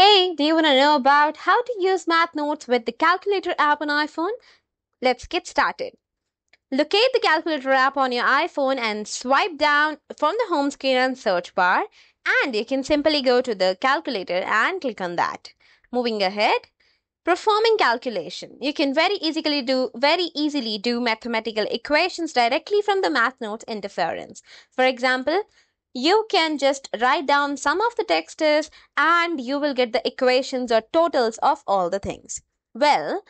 Hey, do you want to know about how to use Math Notes with the Calculator app on iPhone? Let's get started. Locate the Calculator app on your iPhone and swipe down from the home screen and search bar, and you can simply go to the calculator and click on that. Moving ahead, performing calculation. You can very easily do very easily do mathematical equations directly from the Math Notes interference. For example, you can just write down some of the texts and you will get the equations or totals of all the things. Well,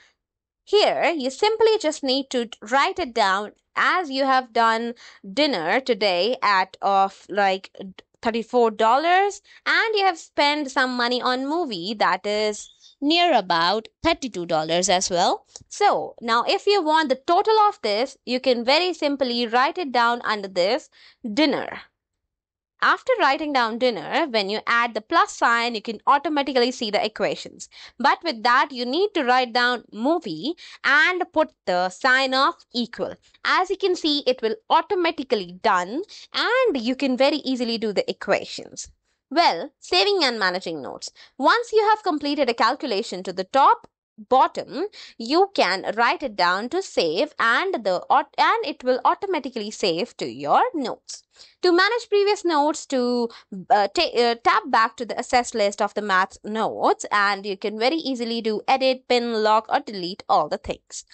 here you simply just need to write it down as you have done dinner today at of like $34 and you have spent some money on movie that is near about $32 as well. So now if you want the total of this, you can very simply write it down under this dinner. After writing down dinner, when you add the plus sign, you can automatically see the equations. But with that, you need to write down movie and put the sign of equal. As you can see, it will automatically done and you can very easily do the equations. Well, saving and managing notes. Once you have completed a calculation to the top, bottom you can write it down to save and the and it will automatically save to your notes. To manage previous notes to uh, uh, tap back to the access list of the math notes and you can very easily do edit pin lock or delete all the things